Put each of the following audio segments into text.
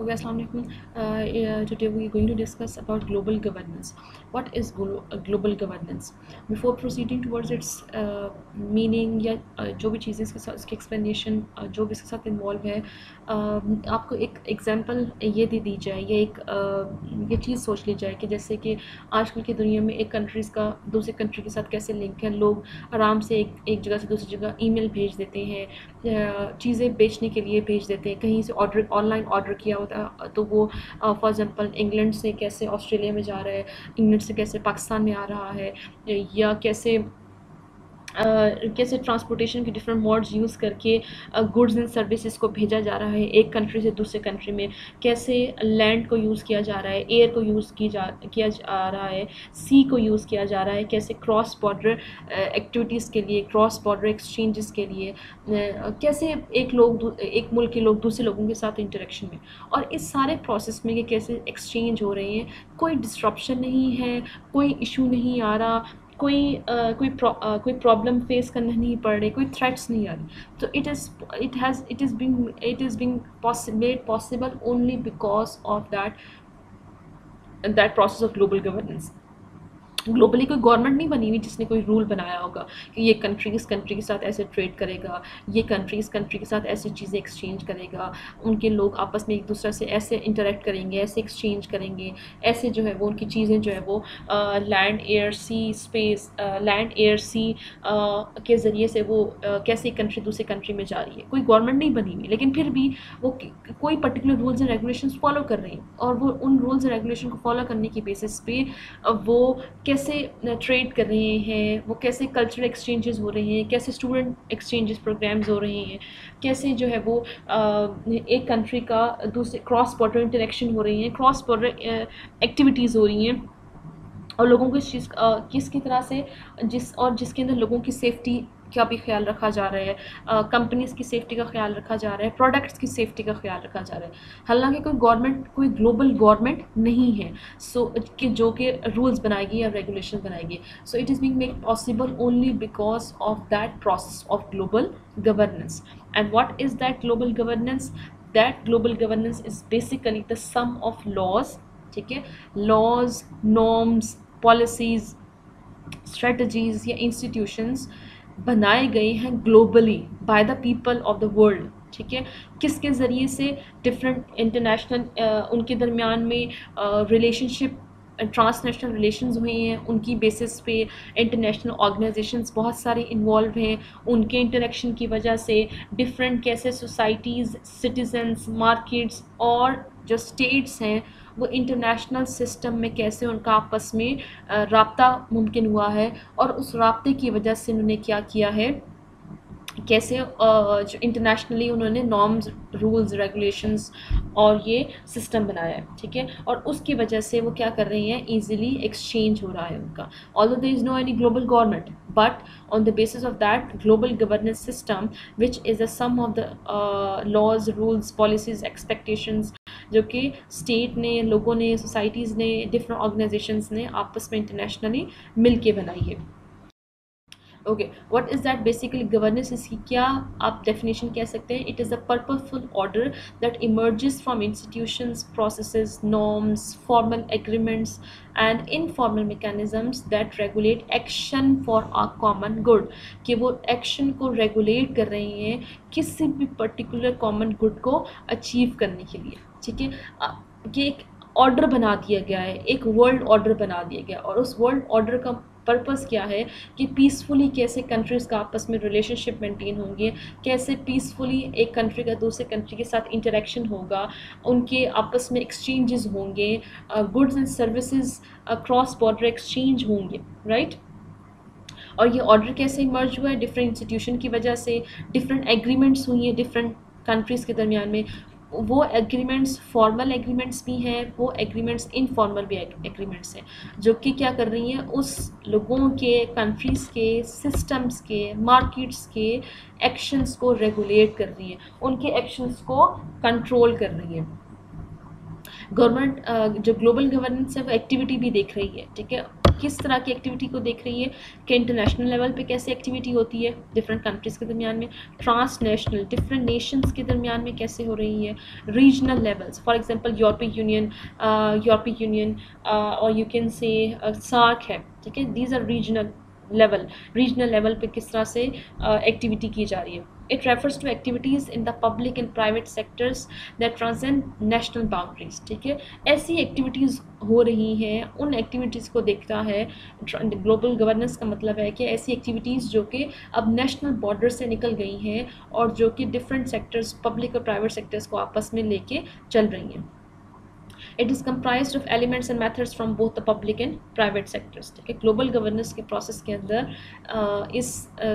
Okay असल today we going to discuss about global governance what is global governance before proceeding towards its meaning या जो भी चीज़ें इसके साथ, इसकी एक्सप्लेनेशन जो भी इसके साथ इन्वॉल्व है आपको एक एग्ज़ाम्पल ये दे दी जाए, या एक ये चीज़ सोच ली जाए कि जैसे कि आजकल की दुनिया में एक कंट्रीज़ का, दूसरे कंट्री के साथ कैसे लिंक है, लोग आराम से एक एक जगह से दूसरी जगह ई मेल भेज देते हैं चीज़ें बेचने के लिए भेज देते हैं। कहीं से ऑर्डर, ऑनलाइन ऑर्डर किया होता है तो वो फॉर एग्ज़ाम्पल इंग्लैंड से कैसे ऑस्ट्रेलिया में जा रहा है, इंग्लैंड से कैसे पाकिस्तान में आ रहा है, या कैसे कैसे ट्रांसपोर्टेशन के डिफरेंट मोड्स यूज़ करके गुड्स एंड सर्विसेज़ को भेजा जा रहा है एक कंट्री से दूसरे कंट्री में। कैसे लैंड को यूज़ किया जा रहा है एयर को यूज़ की जा, किया जा रहा है सी को यूज़ किया जा रहा है, कैसे क्रॉस बॉर्डर एक्टिविटीज़ के लिए क्रॉस बॉर्डर एक्सचेंजेस के लिए कैसे एक लोग एक मुल्क के लोग दूसरे लोगों के साथ इंटरेक्शन में। और इस सारे प्रोसेस में कैसे एक्सचेंज हो रहे हैं, कोई डिस्ट्रप्शन नहीं है, कोई इशू नहीं आ रहा कोई आ, कोई प्रो, आ, कोई प्रॉब्लम फेस करना नहीं पड़ रही कोई थ्रेट्स नहीं आ रही। तो it is it has it is being it is being made possible only because of that that process of global governance globally कोई गवर्नमेंट नहीं बनी हुई जिसने कोई रूल बनाया होगा कि ये कंट्री इस कंट्री के साथ ऐसे ट्रेड करेगा, ये कंट्री इस कंट्री के साथ ऐसी चीज़ें एक्सचेंज करेगा, उनके लोग आपस में एक दूसरे से ऐसे इंटरेक्ट करेंगे, ऐसे एक्सचेंज करेंगे, ऐसे जो है वो उनकी चीज़ें जो है वो land air sea space land air sea के ज़रिए से वो कैसे एक कंट्री दूसरे कंट्री में जा रही है। कोई गवर्नमेंट नहीं बनी हुई, लेकिन फिर भी वो कोई particular rules and regulation follow कर रहे हैं और वो उन रूल्स एंड रेगुलेशन को फॉलो करने की बेसिस पे वो कैसे ट्रेड कर रहे हैं, वो कैसे कल्चरल एक्सचेंजेस हो रहे हैं, कैसे स्टूडेंट एक्सचेंजेस प्रोग्राम्स हो रहे हैं, कैसे जो है वो एक कंट्री का दूसरे क्रॉस बॉर्डर इंटरेक्शन हो रही हैं क्रॉस बॉर्डर एक्टिविटीज़ हो रही हैं, और लोगों को इस चीज़ किस की तरह से जिस, और जिसके अंदर लोगों की सेफ्टी का भी ख्याल रखा जा रहा है कंपनीज़ की सेफ्टी का ख्याल रखा जा रहा है प्रोडक्ट्स की सेफ्टी का ख्याल रखा जा रहा है। हालाँकि कोई गवर्नमेंट कोई ग्लोबल गवर्नमेंट नहीं है सो so, कि जो कि रूल्स बनाएगी या रेगुलेशन बनाएगी। So it is being make possible only because of that process of global governance and what is that global governance that global governance is basically the sum of laws ठीक है? Laws norms policies strategies या institutions बनाए गए हैं globally by the people of the world ठीक है? किसके ज़रिए से डिफरेंट इंटरनेशनल उनके दरमियान में रिलेशनशिप ट्रांसनेशनल रिलेशंस हुए हैं, उनकी बेसिस पे इंटरनेशनल ऑर्गेनाइजेशंस बहुत सारे इन्वॉल्व हैं, उनके इंटरेक्शन की वजह से डिफरेंट कैसे सोसाइटीज़ सिटीजन्स मार्केट्स और जो स्टेट्स हैं वो इंटरनेशनल सिस्टम में कैसे उनका आपस में रबता मुमकिन हुआ है और उस रबते की वजह से उन्होंने क्या किया है? कैसे जो इंटरनेशनली उन्होंने नॉर्म्स रूल्स रेगुलेशंस और ये सिस्टम बनाया है, ठीक है? और उसकी वजह से वो क्या कर रही हैं? इजीली एक्सचेंज हो रहा है उनका। Although is no any global government but on the basis of that global governance system which is the sum of the laws rules policies expectations जो कि स्टेट ने, लोगों ने सोसाइटीज़ ने डिफरेंट ऑर्गेनाइजेशंस ने आपस में इंटरनेशनली मिल के बनाई है। Okay what is that basically governance इसकी क्या आप डेफिनेशन कह सकते हैं? It is a purposeful order that emerges from institutions processes norms formal agreements and informal mechanisms that regulate action for a common good कि वो एक्शन को regulate कर रहे हैं किसी भी पर्टिकुलर कॉमन गुड को अचीव करने के लिए। ठीक है कि एक ऑर्डर बना दिया गया है, एक वर्ल्ड ऑर्डर बना दिया गया और उस वर्ल्ड ऑर्डर का पर्पज़ क्या है कि पीसफुली कैसे कंट्रीज़ का आपस में रिलेशनशिप मेंटेन होंगे, कैसे पीसफुली एक कंट्री का दूसरे कंट्री के साथ इंटरेक्शन होगा, उनके आपस में एक्सचेंजेस होंगे goods and services cross border exchange होंगे राइट और ये ऑर्डर कैसे इमर्ज हुआ है? डिफरेंट इंस्टीट्यूशन की वजह से डिफरेंट एग्रीमेंट्स हुई हैं डिफरेंट कंट्रीज़ के दरमियान में। वो एग्रीमेंट्स फॉर्मल एग्रीमेंट्स भी हैं, वो एग्रीमेंट्स इनफॉर्मल भी एग्रीमेंट्स हैं, जो कि क्या कर रही हैं, उस लोगों के कंट्रीज़ के सिस्टम्स के मार्केट्स के एक्शंस को रेगुलेट कर रही हैं, उनके एक्शंस को कंट्रोल कर रही हैं। गवर्नमेंट जो ग्लोबल गवर्नेंस है, वो एक्टिविटी भी देख रही है, ठीक है? किस तरह की एक्टिविटी को देख रही है कि इंटरनेशनल लेवल पे कैसे एक्टिविटी होती है डिफरेंट कंट्रीज़ के दरमियान में ट्रांस नेशनल डिफरेंट नेशंस के दरमियान में कैसे हो रही है रीजनल लेवल्स फॉर एग्जांपल यूरोपीय यूनियन यूरोपीय यूनियन और यू कैन से सार्क है ठीक है these are regional level regional level पे किस तरह से एक्टिविटी uh, की जा रही है। It refers to activities in the public and private sectors that transcend national boundaries ठीक है? ऐसी एक्टिविटीज़ हो रही हैं, उन एक्टिविटीज़ को देखता है ग्लोबल गवर्नेंस का मतलब है कि ऐसी एक्टिविटीज़ जो कि अब नेशनल बॉर्डर से निकल गई हैं और जो कि डिफरेंट सेक्टर्स पब्लिक और प्राइवेट सेक्टर्स को आपस में लेके चल रही हैं। It is comprise of elements and methods from both the public and private sectors ठीक है? ग्लोबल गवर्नेंस के प्रोसेस के अंदर इस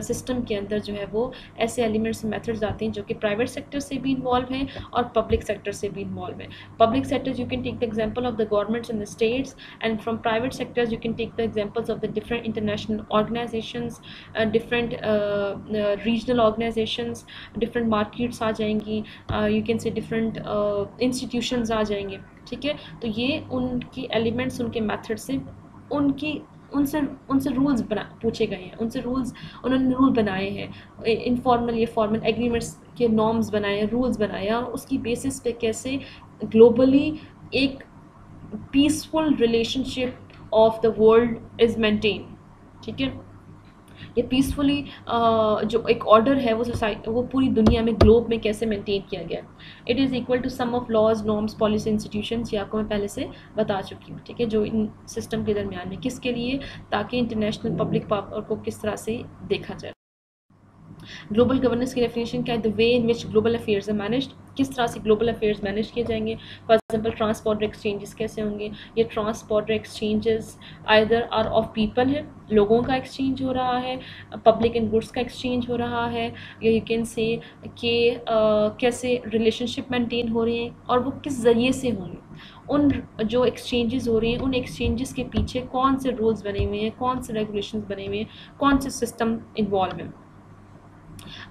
सिस्टम के अंदर जो है वो ऐसे एलिमेंट्स एंड मैथड्स आते हैं जो कि प्राइवेट सेक्टर से भी इन्वॉल्व हैं और पब्लिक सेक्टर से भी इन्वॉल्व हैं। Public sectors you can take the example of the governments in the states and from private sectors you can take the examples of the different international organisations different regional organisations different markets आ जाएँगी you can say different institutions आ जाएँगे। ठीक है? तो ये उनकी elements उनके method से उनकी, उनसे उनसे रूल्स बना, पूछे गए हैं। उनसे रूल्स उन्होंने रूल बनाए हैं। इनफॉर्मल या फॉर्मल एग्रीमेंट्स के नॉर्म्स बनाए हैं रूल्स बनाए और उसकी बेसिस पे कैसे ग्लोबली एक peaceful relationship of the world is maintain ठीक है? ये पीसफुली जो एक ऑर्डर है, वो सोसाइटी वो पूरी दुनिया में ग्लोब में कैसे मेंटेन किया गया it is equal to sum of laws norms policy institution ये आपको मैं पहले से बता चुकी हूँ, ठीक है? जो इन सिस्टम के दरमियान में किसके लिए? ताकि इंटरनेशनल पब्लिक पावर को किस तरह से देखा जाए। ग्लोबल गवर्नेंस की डेफिनेशन क्या है? The way in which global affairs are managed किस तरह से ग्लोबल अफेयर्स मैनेज किए जाएँगे? फॉर एग्जांपल ट्रांसपोर्टर एक्सचेंजेस कैसे होंगे? ये transporter exchanges either are of people है, लोगों का एक्सचेंज हो रहा है पब्लिक एंड गुड्स का एक्सचेंज हो रहा है, या यू कैन से कि कैसे रिलेशनशिप मेंटेन हो रहे हैं और वो किस ज़रिए से होंगे? उन जो एक्सचेंजेस हो रहे हैं, उन एक्सचेंजेस के पीछे कौन से रूल्स बने हुए हैं, कौन से रेगुलेशंस बने हुए हैं, कौन से सिस्टम इन्वॉल्व हैं?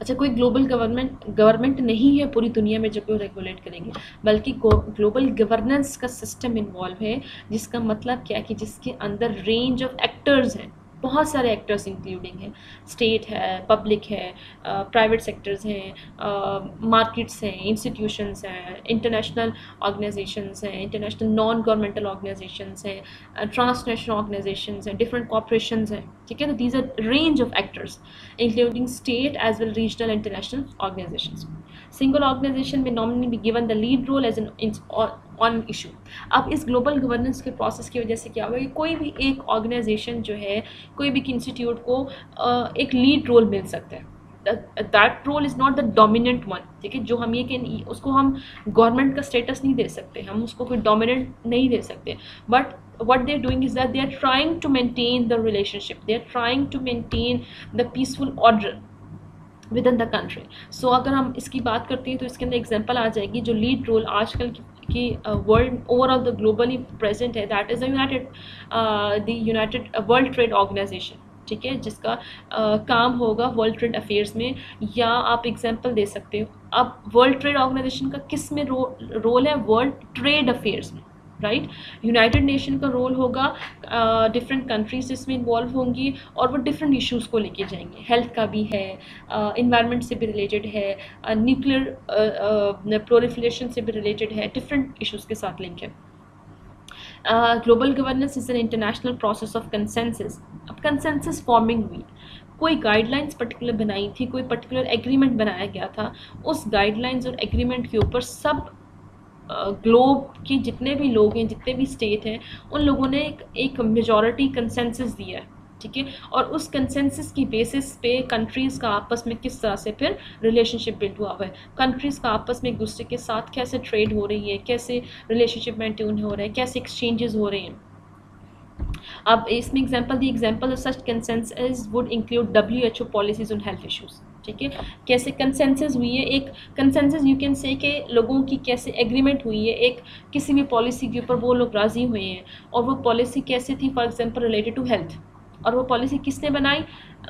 अच्छा कोई ग्लोबल गवर्नमेंट गवर्नमेंट नहीं है पूरी दुनिया में जो वो रेगुलेट करेंगे, बल्कि ग्लोबल गवर्नेंस का सिस्टम इन्वॉल्व है, जिसका मतलब क्या है कि जिसके अंदर रेंज ऑफ़ एक्टर्स हैं। बहुत सारे एक्टर्स इंक्लूडिंग हैं। स्टेट है पब्लिक है प्राइवेट सेक्टर्स हैं मार्केट्स हैं इंस्टीट्यूशंस हैं इंटरनेशनल ऑर्गेनाइजेशंस हैं इंटरनेशनल नॉन गवर्नमेंटल ऑर्गेनाइजेशंस हैं ट्रांसनेशनल ऑर्गेनाइजेशंस हैं डिफरेंट कॉपरेशंस हैं। ठीक है? These are range of actors including state as well regional international organisations single organisation में be given the lead role as an on issue अब इस global governance के process की वजह से क्या हुआ कि कोई भी एक ऑर्गेनाइजेशन जो है, कोई भी इंस्टीट्यूट को एक लीड रोल मिल सकता है। That role is not the dominant one ठीक है? जो हम ये कि उसको हम गवर्नमेंट का स्टेटस नहीं दे सकते, हम उसको कोई डोमिनेंट नहीं दे सकते। But what they're doing is that they are trying to maintain the relationship, they are trying to maintain the peaceful order within the country so अगर हम इसकी बात करते हैं तो इसके अंदर एग्ज़ाम्पल आ जाएगी, जो लीड रोल आजकल की कि world overall the globally present है that is united the united world trade organisation ठीक है जिसका uh, काम होगा वर्ल्ड ट्रेड अफेयर्स में या आप एग्जांपल दे सकते हो। अब वर्ल्ड ट्रेड ऑर्गेनाइजेशन का किसमें रो, रोल है? वर्ल्ड ट्रेड अफेयर्स में। राइट यूनाइटेड नेशन का रोल होगा डिफरेंट कंट्रीज़ इसमें इन्वॉल्व होंगी और वो डिफरेंट इश्यूज़ को लेके जाएँगे। हेल्थ का भी है इन्वायरमेंट uh, से भी रिलेटेड है न्यूक्लियर प्रोलिफिलेशन से भी रिलेटेड है डिफरेंट इश्यूज़ के साथ लिंक है। Global governance is an international process of consensus अब कंसेंसस फॉर्मिंग हुई। कोई गाइडलाइंस पर्टिकुलर बनाई थी कोई पर्टिकुलर एग्रीमेंट बनाया गया था उस गाइडलाइंस और एग्रीमेंट के ऊपर सब ग्लोब के जितने भी लोग हैं, जितने भी स्टेट हैं, उन लोगों ने एक एक मेजॉरिटी कंसेंसस दिया है, ठीक है? और उस कंसेंसस की बेसिस पे कंट्रीज़ का आपस में किस तरह से फिर रिलेशनशिप बिल्ड हुआ हुआ है? कंट्रीज़ का आपस में एक दूसरे के साथ कैसे ट्रेड हो रही है? कैसे रिलेशनशिप मेंटेन हो रहे हैं? कैसे एक्सचेंजेस हो रहे हैं? अब इसमें example the example of such consensus would include W H O policies on health issues ठीक है? कैसे कंसेंसस हुई है? एक कंसेंसस यू कैन से कि लोगों की कैसे एग्रीमेंट हुई है? एक किसी भी पॉलिसी के ऊपर वो लोग राज़ी हुए हैं। और वो पॉलिसी कैसे थी for example related to health और वो पॉलिसी किसने बनाई?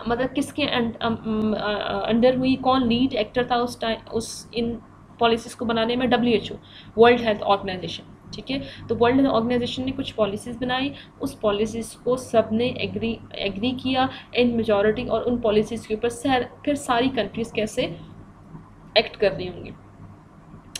मतलब किसके अंडर हुई? कौन लीड एक्टर था उस टाइम उस इन पॉलिसीज़ को बनाने में? W H O world health organisation ठीक है? तो वर्ल्ड हेल्थ ऑर्गेनाइजेशन ने कुछ पॉलिसीज़ बनाई, उस पॉलिसीज़ को सबने एग्री एग्री किया इन मेजॉरिटी और उन पॉलिसीज़ के ऊपर फिर सारी कंट्रीज़ कैसे एक्ट कर रही होंगी?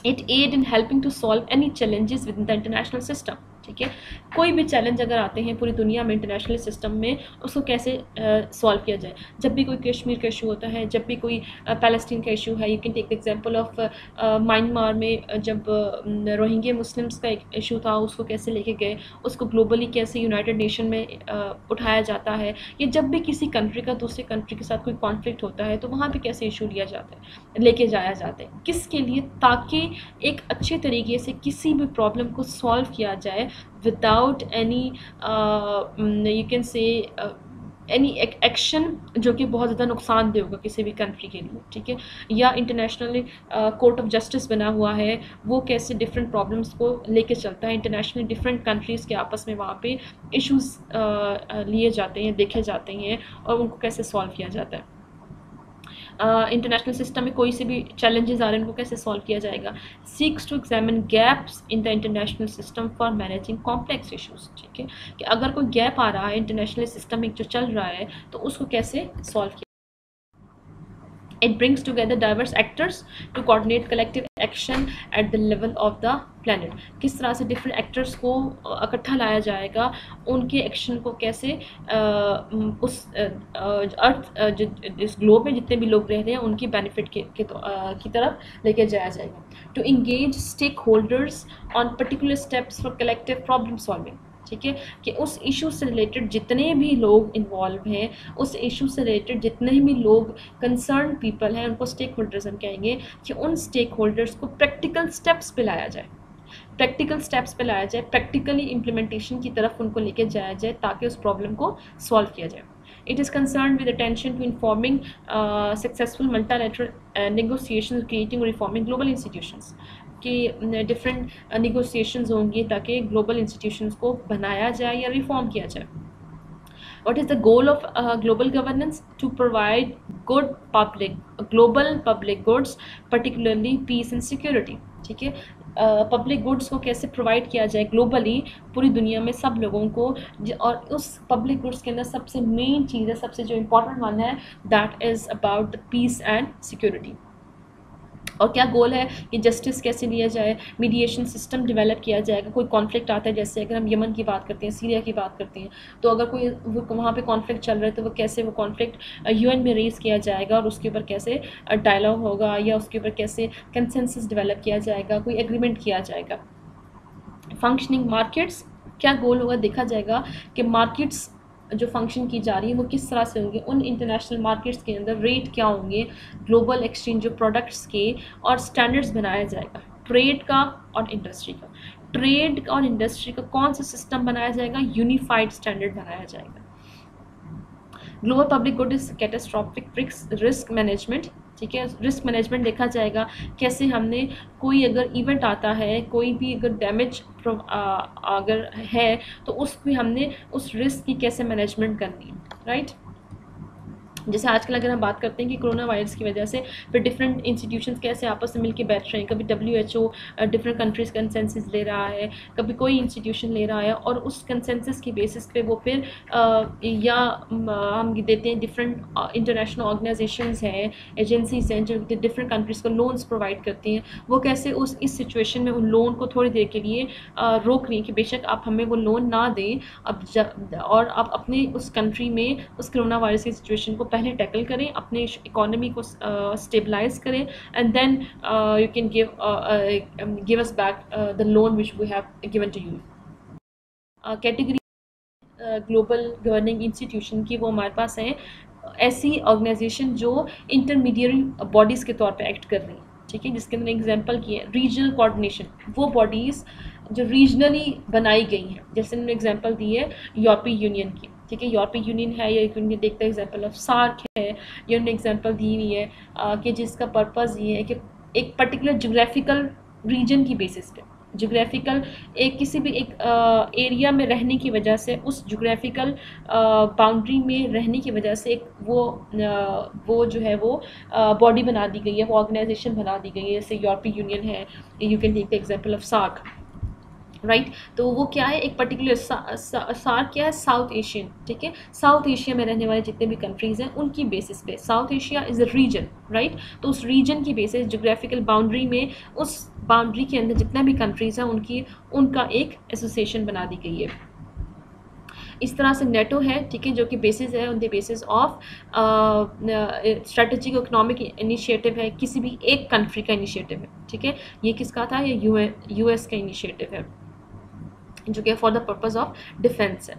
It aid in helping to solve any challenges within the international system ठीक है? कोई भी चैलेंज अगर आते हैं पूरी दुनिया में इंटरनेशनल सिस्टम में, उसको कैसे सॉल्व किया जाए? जब भी कोई कश्मीर का इशू होता है, जब भी कोई पैलेस्टीन का इशू है you can take example of Myanmar में जब रोहिंग्या मुस्लिम्स का एक इशू था, उसको कैसे लेके गए? उसको ग्लोबली कैसे यूनाइटेड नेशन में उठाया जाता है? या जब भी किसी कंट्री का, दूसरे कंट्री के साथ कोई कॉन्फ्लिक्ट होता है तो वहाँ पर कैसे इशू लिया जाता है? लेके जाया जाता है। किसके लिए? ताकि एक अच्छे तरीके से किसी भी प्रॉब्लम को सॉल्व किया जाए uh, mm, you can say any action जो कि बहुत ज़्यादा नुकसान नुकसानदेह होगा किसी भी कंट्री के लिए ठीक है? या इंटरनेशनली कोर्ट ऑफ़ जस्टिस बना हुआ है वो कैसे डिफरेंट प्रॉब्लम्स को लेके चलता है? इंटरनेशनली डिफरेंट कंट्रीज़ के आपस में वहाँ पे इश्यूज़ uh, लिए जाते हैं देखे जाते हैं और उनको कैसे सॉल्व किया जाता है? इंटरनेशनल सिस्टम में कोई से भी चैलेंजेस आ रहे हैं, उनको कैसे सॉल्व किया जाएगा? Seeks to examine gaps in the international system for managing complex issues ठीक है? कि अगर कोई गैप आ रहा है इंटरनेशनल सिस्टम में जो चल रहा है तो उसको कैसे सॉल्व किया It brings together diverse actors to coordinate collective action at the level of the planet. किस तरह से different actors इकट्ठा लाया जाएगा उनके एक्शन को कैसे उस अर्थ इस ग्लोब में जितने भी लोग रह रहे हैं उनकी बेनिफिट के, के तो, की तरफ़ लेके to engage stakeholders on particular steps for collective problem solving ठीक है कि उस इशू से रिलेटेड जितने भी लोग इन्वॉल्व हैं उस इशू से रिलेटेड जितने भी लोग कंसर्न पीपल हैं उनको स्टेक होल्डर्स हम कहेंगे कि उन स्टेक होल्डर्स को प्रैक्टिकल स्टेप्स पे लाया जाए। प्रैक्टिकल स्टेप्स पे लाया जाए प्रैक्टिकली इम्प्लीमेंटेशन की तरफ़ उनको लेके जाया जाए ताकि उस प्रॉब्लम को सॉल्व किया जाए। It is concerned with attention to informing uh, successful multilateral uh, negotiations reforming global institutions कि डिफरेंट निगोसिएशंस होंगी ताकि ग्लोबल इंस्टीट्यूशंस को बनाया जाए या रिफॉर्म किया जाए। Is the goal of uh, global governance? To provide good public global public goods particularly peace and security. ठीक है? पब्लिक uh, गुड्स को कैसे प्रोवाइड किया जाए ग्लोबली पूरी दुनिया में सब लोगों को और उस पब्लिक गुड्स के अंदर सबसे मेन चीज़ है सबसे जो इम्पोर्टेंट वन है that is about the peace and security और क्या गोल है कि जस्टिस कैसे लिया जाए मीडिएशन सिस्टम डेवलप किया जाएगा कोई कॉन्फ्लिक्ट आता है, जैसे अगर हम यमन की बात करते हैं, सीरिया की बात करते हैं तो अगर कोई वहाँ पर कॉन्फ्लिक्ट चल रहा है तो वो कैसे वो कॉन्फ्लिक्ट यूएन में रेज किया जाएगा और उसके ऊपर कैसे डायलॉग होगा या उसके ऊपर कैसे कंसेंसस डेवलप किया जाएगा, कोई एग्रीमेंट किया जाएगा। फंक्शनिंग मार्केट्स क्या गोल होगा, देखा जाएगा कि मार्केट्स जो फ़ंक्शन की जा रही है, वो किस तरह से होंगे? उन इंटरनेशनल मार्केट्स के अंदर रेट क्या होंगे? ग्लोबल एक्सचेंज जो प्रोडक्ट्स के और स्टैंडर्ड्स बनाया जाएगा। ट्रेड का और इंडस्ट्री का। ट्रेड और इंडस्ट्री का कौन सा सिस्टम बनाया जाएगा? यूनिफाइड स्टैंडर्ड बनाया जाएगा। Global public good is catastrophic risk management ठीक है? रिस्क मैनेजमेंट देखा जाएगा, कैसे हमने कोई अगर इवेंट आता है, कोई भी अगर डैमेज अगर है तो उस भी हमने उस रिस्क की कैसे मैनेजमेंट करनी राइट जैसे आजकल अगर हम बात करते हैं कि कोरोना वायरस की वजह से फिर डिफरेंट इंस्टीट्यूशन कैसे आपस में मिलकर बैठ रहे हैं कभी W H O different countries consensus ले रहा है कभी कोई इंस्टीट्यूशन ले रहा है और उस कंसेंसिस की बेसिस पे वो फिर आ, या हम देते हैं डिफरेंट इंटरनेशनल ऑर्गेनाइजेशन हैं एजेंसीज हैं जो डिफरेंट कंट्रीज़ को लोन्स प्रोवाइड करती हैं वो कैसे उस इस सिचुएशन में उन लोन को थोड़ी देर के लिए रोक रही कि बेशक आप हमें वो लोन ना दें अब और आप अपनी उस कंट्री में उस कोरोना वायरस की सिचुएशन को पहले टैकल करें, अपने इकोनॉमी को स्टेबलाइज करें and then you can give give us back the loan which we have given to you category global governing institution की वो हमारे पास हैं। ऐसी ऑर्गेनाइजेशन जो इंटरमीडिएट बॉडीज़ के तौर पे एक्ट कर रही हैं, ठीक है? जिसके अंदर एग्जांपल की है रीजनल कोऑर्डिनेशन वो बॉडीज़ जो रीजनली बनाई गई हैं, जैसे उन्होंने एग्जांपल दी है यूरोपीय यूनियन की। ठीक है यूरोपीय यूनियन है या यूनियन देखते एग्ज़ाम्पल ऑफ़ सार्क है या उन्होंने एग्ज़ाम्पल दी हुई है कि जिसका पर्पज़ ये है कि एक पर्टिकुलर जोग्राफिकल रीजन की बेसिस पे जोग्राफिकल एक किसी भी एक एरिया में रहने की वजह से उस जोग्राफिकल बाउंड्री में रहने की वजह से एक वो आ, वो जो है वो बॉडी बना दी गई है वो ऑर्गेनाइजेशन बना दी गई है जैसे यूरोपीय यूनियन है you can take the example of SAARC right right? तो वो क्या है? एक पर्टिकुलर सा, सा, सार क्या है? साउथ एशियन ठीक है? साउथ एशिया में रहने वाले जितने भी कंट्रीज़ हैं उनकी बेसिस पे। South Asia is a region right तो उस रीजन की बेसिस जोग्राफिकल बाउंड्री में उस बाउंड्री के अंदर जितने भी कंट्रीज़ हैं उनकी उनका एक एसोसिएशन बना दी गई है। इस तरह से नेटो है ठीक है? जो कि बेसिस है on the basis of strategic economic initiative है। किसी भी एक कंट्री का इनिशिएटिव है ठीक है? ये किसका था? यू यूएस का इनिशिएटिव है। जो कि for the purpose of defence है।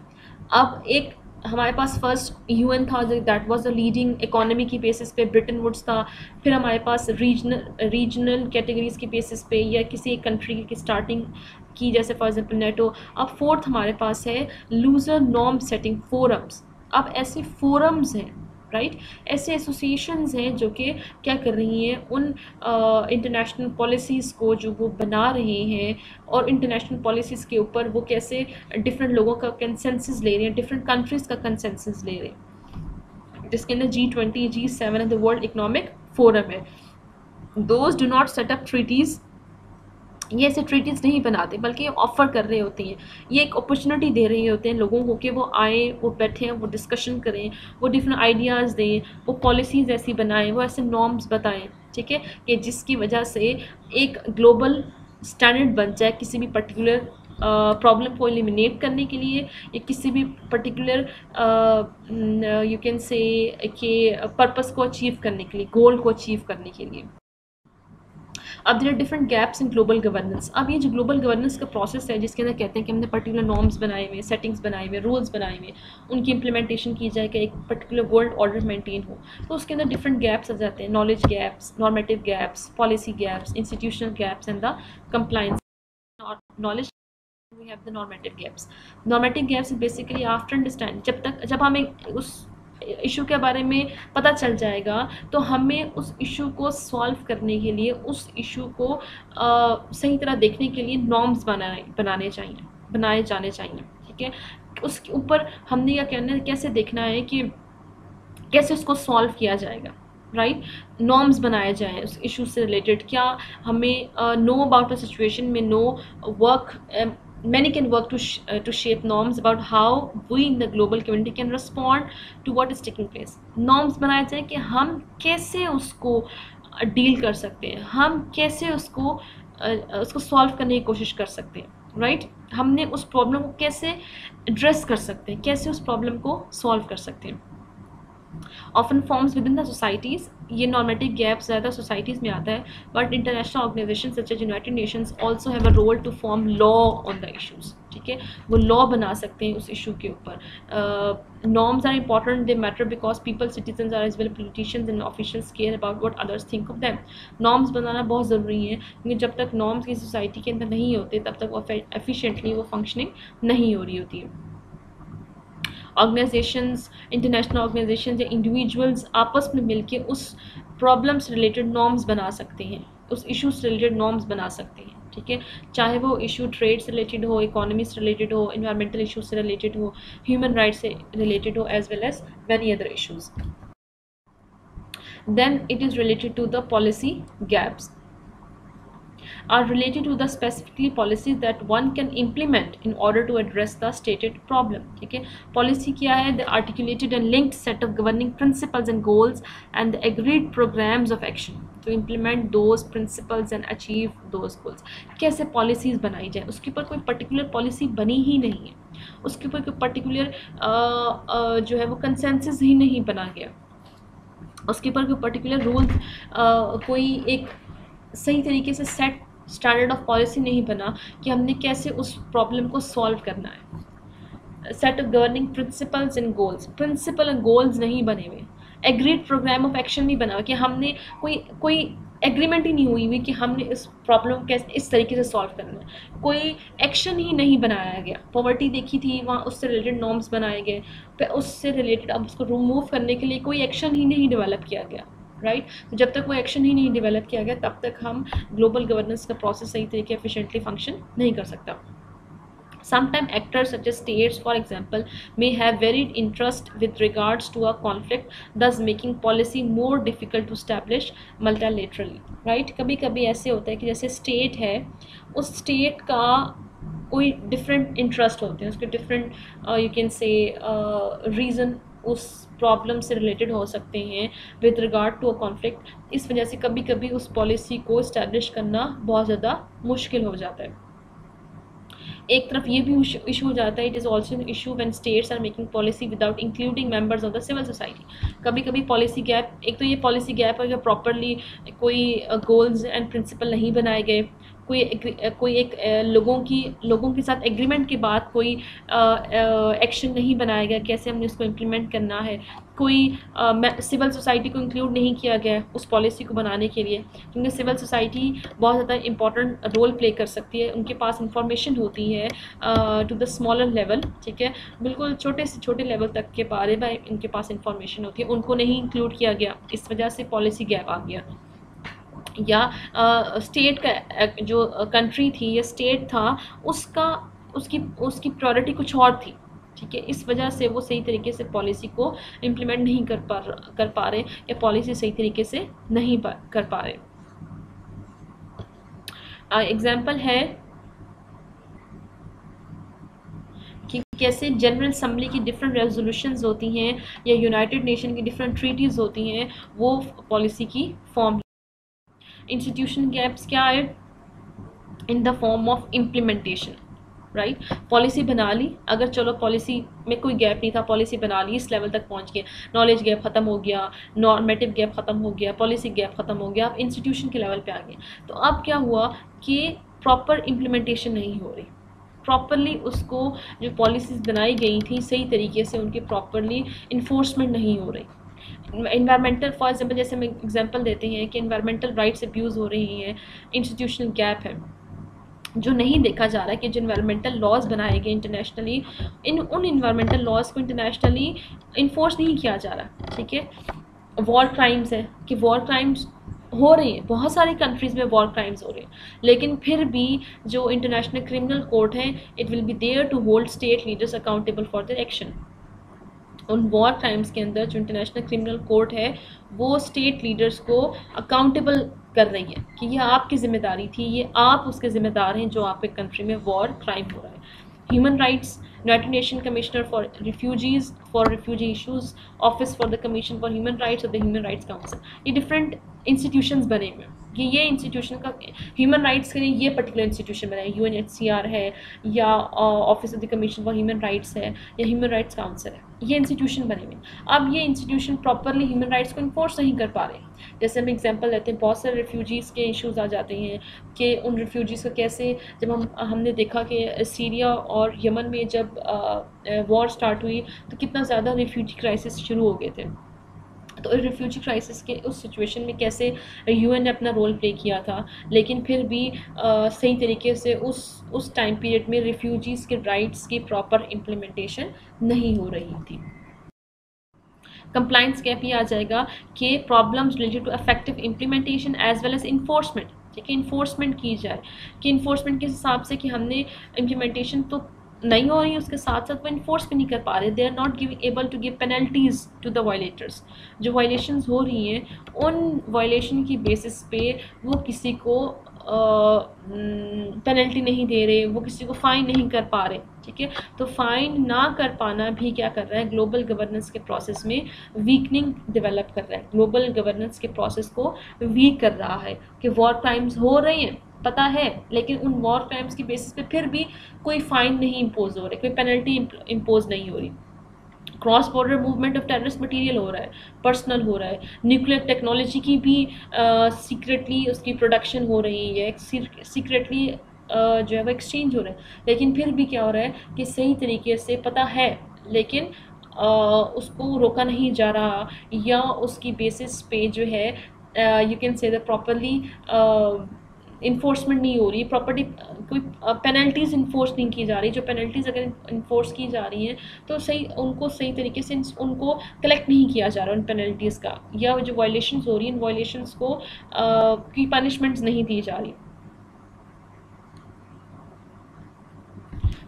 अब एक हमारे पास फ़र्स्ट यूएन था that was the leading economy की बेसिस पे ब्रिटेन वुड्स था। फिर हमारे पास रीजनल रीजनल कैटेगरीज की बेसिस पे या किसी एक कंट्री की स्टार्टिंग की, जैसे फॉर एग्जांपल नेटो अब फोर्थ हमारे पास है लूज़र नॉर्म सेटिंग फोरम्स अब ऐसे फोरम्स हैं राइट ऐसे एसोसिएशंस हैं जो कि क्या कर रही हैं? उन इंटरनेशनल पॉलिसीज़ को जो वो बना रहे हैं और इंटरनेशनल पॉलिसीज़ के ऊपर वो कैसे डिफरेंट लोगों का कंसेंसस ले रहे हैं डिफरेंट कंट्रीज़ का कंसेंसस ले रहे हैं। जिसके अंदर G twenty G seven the world economic forum है। Those do not set up treaties ये ऐसे ट्रीटीज़ नहीं बनाते, बल्कि ये ऑफ़र कर रहे होते हैं। ये एक अपॉर्चुनिटी दे रहे होते हैं लोगों को कि वो आए, वो बैठें, वो डिस्कशन करें, वो डिफरेंट आइडियाज़ दें, वो पॉलिसीज़ ऐसी बनाएँ, वो ऐसे नॉर्म्स बताएँ, ठीक है? कि जिसकी वजह से एक ग्लोबल स्टैंडर्ड बन जाए किसी भी पर्टिकुलर प्रॉब्लम को एलिमिनेट करने के लिए, या किसी भी पर्टिकुलर यू कैन से के पर्पस को अचीव करने के लिए गोल को अचीव करने के लिए। अब there different gaps in global governance अब ये जो ग्लोबल गवर्नेंस का प्रोसेस है, जिसके अंदर कहते हैं कि हमने पर्टिकुलर नॉर्म्स बनाए हुए सेटिंग्स बनाए हुए रूल्स बनाए हुए, उनकी इंप्लीमेंटेशन की जाए कि एक पर्टिकुलर वर्ल्ड ऑर्डर मेंटेन हो तो उसके अंदर डिफरेंट गैप्स आ जाते हैं. Knowledge gaps normative gaps policy gaps institutional gaps and the compliance knowledge have the normative gaps. Normative gaps is basically after understand जब तक, जब हमें उस इशू के बारे में पता चल जाएगा। तो हमें उस इशू को सॉल्व करने के लिए उस इशू को आ, सही तरह देखने के लिए नॉर्म्स बनाए बनाने चाहिए बनाए जाने चाहिए ठीक है? उसके ऊपर हमने यह कहना कैसे देखना है कि कैसे उसको सॉल्व किया जाएगा राइट? नॉर्म्स बनाए जाएँ उस इशू से रिलेटेड। क्या हमें नो अबाउट अ सिचुएशन में no work many can work to, sh uh, to shape norms about how we in the global community can respond to what is taking place norms जाए कि हम कैसे उसको deal uh, कर सकते हैं हम कैसे उसको uh, सॉल्व करने की कोशिश कर सकते हैं राइट right? हमने उस प्रॉब्लम को कैसे एड्रेस कर सकते हैं कैसे उस प्रॉब्लम को सॉल्व कर सकते हैं often forms within the societies ये नॉर्मेटिव गैप ज़्यादा सोसाइटीज़ में आता है but international organisation such as United Nations also have a role to form law on the issues ठीक है? वो लॉ बना सकते हैं उस इशू के ऊपर। Norms are important they matter because people citizen are as well politicians and officials care about what others think of them norms बनाना बहुत ज़रूरी है, क्योंकि जब तक नॉर्म्स की सोसाइटी के अंदर नहीं होते, तब तक वो एफिशिएंटली वो फंक्शनिंग नहीं हो रही होती है। ऑर्गेनाइजेशंस इंटरनेशनल ऑर्गेनाइजेशन या इंडिविजुअल्स आपस में मिलके उस प्रॉब्लम से रिलेटेड नॉर्म्स बना सकते हैं, उस इशू से रिलेटेड नॉर्म्स बना सकते हैं, ठीक है? चाहे वो इशू ट्रेड से रिलेटेड हो इकोनॉमी से रिलेटेड हो इन्वायरमेंटल इशू से रिलेटेड हो ह्यूमन राइट से रिलेटेड हो as well as many other issues then it is related to the policy gaps. Are related to the specifically policies that one can implement in order to address the stated problem ठीक है policy क्या है the articulated and linked set of governing principles and goals and the agreed programs of action to implement those principles and achieve those goals कैसे policies बनाई जाए उसके ऊपर कोई particular policy बनी ही नहीं है उसके ऊपर कोई पर्टिकुलर जो है वो कंसेंसस ही नहीं बना गया उसके ऊपर कोई पर्टिकुलर रूल कोई एक सही तरीके से सेट स्टैंडर्ड ऑफ़ पॉलिसी नहीं बना कि हमने कैसे उस प्रॉब्लम को सॉल्व करना है. Set of governing principles and goals principle and goals नहीं बने हुए. एग्रीड प्रोग्राम ऑफ़ एक्शन नहीं बना हुआ कि हमने कोई कोई एग्रीमेंट ही नहीं हुई हुई कि हमने इस प्रॉब्लम कैसे, इस तरीके से सॉल्व करना है. कोई एक्शन ही नहीं बनाया गया. पॉवर्टी देखी थी, वहाँ उससे रिलेटेड नॉर्म्स बनाए गए. फिर उससे रिलेटेड अब उसको रिमूव करने के लिए कोई एक्शन ही नहीं डेवलप किया गया. Right right? तो जब तक वो एक्शन ही नहीं डेवलप किया गया, तब तक हम ग्लोबल गवर्नेंस का प्रोसेस सही तरीके एफिशिएंटली फ़ंक्शन नहीं कर सकता sometime actor such as states for example may have very interest with regards to a conflict thus making policy more difficult to establish multilaterally right कभी कभी ऐसे होता है कि जैसे स्टेट है, उस स्टेट का कोई डिफरेंट इंटरेस्ट होते हैं, उसके different you can say reason उस प्रॉब्लम से रिलेटेड हो सकते हैं with regard to a conflict इस वजह से कभी कभी उस पॉलिसी को इस्टेब्लिश करना बहुत ज़्यादा मुश्किल हो जाता है। एक तरफ़ ये भी इशू हो जाता है it is also issue when states are making policy without including members of the civil society कभी कभी पॉलिसी गैप एक तो ये पॉलिसी गैप है प्रॉपरली कोई गोल्स एंड प्रिंसिपल नहीं बनाए गए। कोई कोई एक लोगों की, लोगों के साथ एग्रीमेंट के बाद कोई एक्शन नहीं बनाया गया, कैसे हमने उसको इम्प्लीमेंट करना है? कोई सिविल सोसाइटी को इंक्लूड नहीं किया गया उस पॉलिसी को बनाने के लिए। क्योंकि सिविल सोसाइटी बहुत ज़्यादा इंपॉर्टेंट रोल प्ले कर सकती है, उनके पास इंफॉर्मेशन होती है टू द स्मॉलर लेवल ठीक है? बिल्कुल छोटे से छोटे लेवल तक के बारे में इनके पास इंफॉर्मेशन होती है, उनको नहीं इंक्लूड किया गया, इस वजह से पॉलिसी गैप आ गया। या स्टेट का जो कंट्री थी या स्टेट था उसका उसकी उसकी प्रायोरिटी कुछ और थी ठीक है? इस वजह से वो सही तरीके से पॉलिसी को इम्प्लीमेंट नहीं कर पा कर पा रहे या पॉलिसी सही तरीके से नहीं पा, कर पा रहे। एग्ज़ाम्पल है कि कैसे जनरल असम्बली की डिफरेंट रेजोल्यूशंस होती हैं या यूनाइटेड नेशन की डिफरेंट ट्रीटीज़ होती हैं वो पॉलिसी की फॉर्म इंस्टीट्यूशन गैप्स क्या है in the form of implementation right policy बना ली। अगर चलो पॉलिसी में कोई गैप नहीं था पॉलिसी बना ली, इस लेवल तक पहुँच गए। नॉलेज गैप ख़त्म हो गया नॉर्मेटिव गैप ख़त्म हो गया पॉलिसी गैप ख़त्म हो गया, अब इंस्टीट्यूशन के लेवल पे आ गए। तो अब क्या हुआ कि प्रॉपर इम्प्लीमेंटेशन नहीं हो रही। प्रॉपरली उसको जो पॉलिसीज़ बनाई गई थी, सही तरीके से उनकी प्रॉपरली इन्फोर्समेंट नहीं हो रही। इन्वायरमेंटल फॉर एग्ज़ाम्पल जैसे हम एग्ज़ाम्पल देते हैं कि इन्वायरमेंटल राइट्स अब्यूज़ हो रही हैं इंस्टीट्यूशनल गैप है, जो नहीं देखा जा रहा है कि जो इन्वायरमेंटल लॉज बनाए गए इंटरनेशनली इन, उन इन्वायरमेंटल लॉज को इंटरनेशनली इन्फोर्स नहीं किया जा रहा, ठीक है? वॉर क्राइम्स है, कि वॉर क्राइम्स हो रही हैं, बहुत सारी कंट्रीज़ में वॉर क्राइम्स हो रहे हैं, लेकिन फिर भी जो इंटरनेशनल क्रिमिनल कोर्ट है it will be there to hold state leaders accountable for the action उन वॉर क्राइम्स के अंदर जो इंटरनेशनल क्रिमिनल कोर्ट है, वो स्टेट लीडर्स को अकाउंटेबल कर रही है कि ये आपकी ज़िम्मेदारी थी, ये आप उसके ज़िम्मेदार हैं जो आपके कंट्री में वॉर क्राइम हो रहा है। Human rights United Nation commissioner for refugees for refugee issues office for the commission for human rights और द ह्यूमन राइट्स काउंसिल ये डिफरेंट इंस्टीट्यूशंस बने हुए हैं। कि ये इंस्टीट्यूशन का ह्यूमन राइट्स के लिए ये पर्टिकुलर इंस्टीट्यूशन बनाए U N H C R है या office of the commission for human rights है या ह्यूमन राइट्स काउंसिल है। ये इंस्टीट्यूशन बने हुए अब ये इंस्टीट्यूशन प्रॉपरली ह्यूमन राइट्स को इन्फोर्स नहीं कर पा रहे जैसे हम एग्जांपल लेते हैं, बहुत सारे रिफ्यूजीज़ के इश्यूज़ आ जाते हैं कि उन रिफ्यूजीज़ को कैसे, जब हम, हमने देखा कि सीरिया और यमन में जब वॉर स्टार्ट हुई तो कितना ज़्यादा रिफ्यूजी क्राइसिस शुरू हो गए थे। तो रिफ्यूजी क्राइसिस के उस सिचुएशन में कैसे यूएन ने अपना रोल प्ले किया था लेकिन फिर भी आ, सही तरीके से उस उस टाइम पीरियड में रिफ्यूजीज़ के राइट्स की प्रॉपर इम्प्लीमेंटेशन नहीं हो रही थी। कंप्लाइंस गैप ये आ जाएगा कि problems related to effective implementation as well as enforcement ठीक है इन्फोर्समेंट की जाए। कि इन्फोर्समेंट के हिसाब से कि हमने इम्प्लीमेंटेशन तो नहीं हो रही है, उसके साथ साथ वो इन्फोर्स भी नहीं कर पा रहे। They are not giving able to give penalties to the violators जो वायलेशन हो रही हैं, उन वायलेशन की बेसिस पे वो किसी को पेनल्टी नहीं दे रहे, वो किसी को फ़ाइन नहीं कर पा रहे, ठीक है? तो फ़ाइन ना कर पाना भी क्या कर रहा है? ग्लोबल गवर्नेंस के प्रोसेस में वीकनिंग डेवलप कर रहा है। ग्लोबल गवर्नेंस के प्रोसेस को वीक कर रहा है कि वॉर क्राइम्स हो रहे हैं। पता है लेकिन उन वॉर क्राइम्स की बेसिस पे फिर भी कोई फ़ाइन नहीं इम्पोज हो रहा कोई पेनल्टी इम्पोज नहीं हो रही। Cross border movement of terrorist material हो रहा है पर्सनल हो रहा है न्यूक्लियर टेक्नोलॉजी की भी सीक्रेटली uh, उसकी प्रोडक्शन हो रही है सीक्रेटली uh, जो है वो एक्सचेंज हो रहा है। लेकिन फिर भी क्या हो रहा है कि सही तरीके से पता है लेकिन आ, उसको रोका नहीं जा रहा या उसकी बेसिस पे जो है you can say the properly enforcement नहीं हो रही प्रॉपर्टी कोई पेनल्टीज़ इन्फोर्स नहीं की जा रही। जो पेनल्टीज़ अगर इन्फोर्स की जा रही हैं तो सही उनको सही तरीके से उनको कलेक्ट नहीं किया जा रहा उन पेनल्टीज़ का। या जो वायलेशन हो रही हैं इन वायलेशंस को आ, की पनिशमेंट्स नहीं दी जा रही।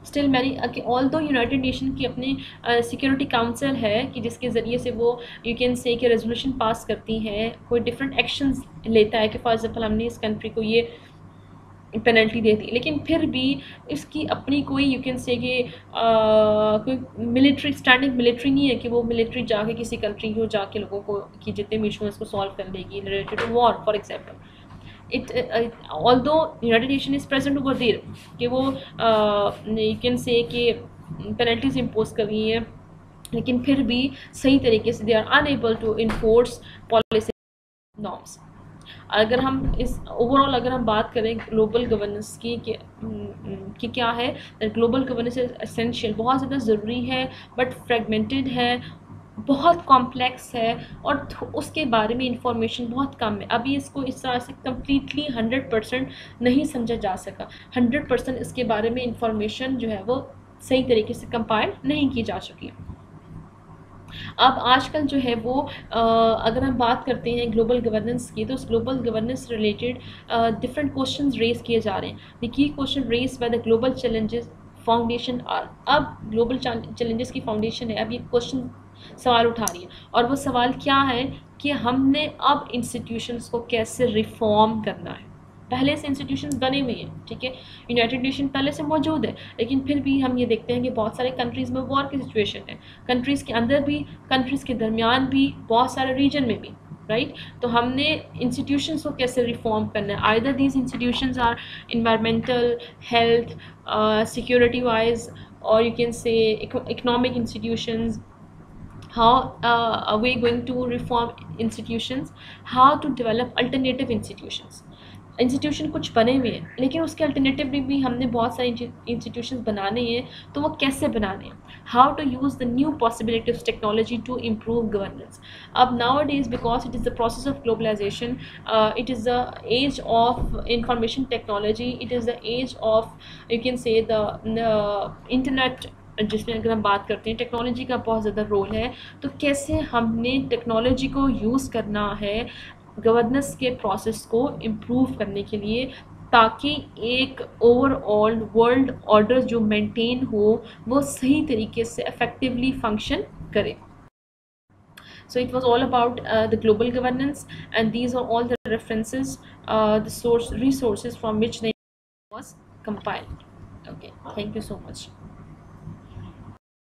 Still many although United Nation की अपनी सिक्योरिटी uh, काउंसिल है कि जिसके ज़रिए से वो यू कैन से कि रेजोल्यूशन पास करती हैं कोई डिफरेंट एक्शंस लेता है कि फॉर एग्ज़ाम्पल हमने इस कंट्री को ये पेनल्टी देती है लेकिन फिर भी इसकी अपनी कोई यू कैन से कि कोई मिलिट्री स्टैंडिंग मिलिट्री नहीं है कि वो मिलिट्री जाके किसी कंट्री को जाके लोगों को कि जितने भी इशू हैं उसको सॉल्व कर लेगी related to war for example it although United Nation is present over there कि वो यू कैन से कि पेनल्टीज इम्पोज कर रही हैं लेकिन फिर भी सही तरीके से they are unable to enforce policy norms अगर हम इस ओवरऑल अगर हम बात करें ग्लोबल गवर्नेंस की कि, कि क्या है ग्लोबल गवर्नेंस एसेंशियल बहुत ज़्यादा ज़रूरी है बट फ्रेगमेंटेड है बहुत कॉम्प्लेक्स है और उसके बारे में इंफॉर्मेशन बहुत कम है। अभी इसको इस तरह से कम्प्लीटली हंड्रेड परसेंट नहीं समझा जा सका। हंड्रेड परसेंट इसके बारे में इंफॉर्मेशन जो है वो सही तरीके से कंपाइल नहीं की जा सकी। अब आजकल जो है वो आ, अगर हम बात करते हैं ग्लोबल गवर्नेंस की तो उस global governance related different question raise किए जा रहे हैं। The key question raise by the Global Challenges Foundation are अब ग्लोबल चैलेंजेस की फाउंडेशन है। अब ये क्वेश्चन सवाल उठा रही है। और वो सवाल क्या है कि हमने अब इंस्टीट्यूशंस को कैसे रिफॉर्म करना है? पहले से इंस्टीट्यूशन बने हुए हैं, ठीक है? यूनाइटेड नेशन पहले से मौजूद है, लेकिन फिर भी हम ये देखते हैं कि बहुत सारे कंट्रीज़ में वॉर की सिचुएशन है। कंट्रीज़ के अंदर भी कंट्रीज़ के दरमियान भी, बहुत सारे रीजन में भी राइट तो हमने इंस्टीट्यूशंस को कैसे रिफॉर्म करना है? Either these institutions are environmental health security wise और you can say economic institutions how uh, are we going to reform institutions? How to develop alternative institutions? Institution कुछ बने हुए हैं लेकिन उसके अल्टरनेटिव भी हमने बहुत सारे इंस्टीट्यूशन बनाने हैं तो वो कैसे बनाने हैं? How to use the new possibility of technology to improve governance अब now it is because it is the process of globalisation it is the age of information technology it is the age of you can say the internet जिसमें अगर हम बात करते हैं technology का बहुत ज़्यादा रोल है तो कैसे हमने टेक्नोलॉजी को यूज़ करना है गवर्नेंस के प्रोसेस को इम्प्रूव करने के लिए, ताकि एक ओवरऑल वर्ल्ड ऑर्डर जो मेंटेन हो, वो सही तरीके से इफ़ेक्टिवली फ़ंक्शन करे। So it was all about the global governance and these are all the references the source resources from which ने was compiled okay thank you so much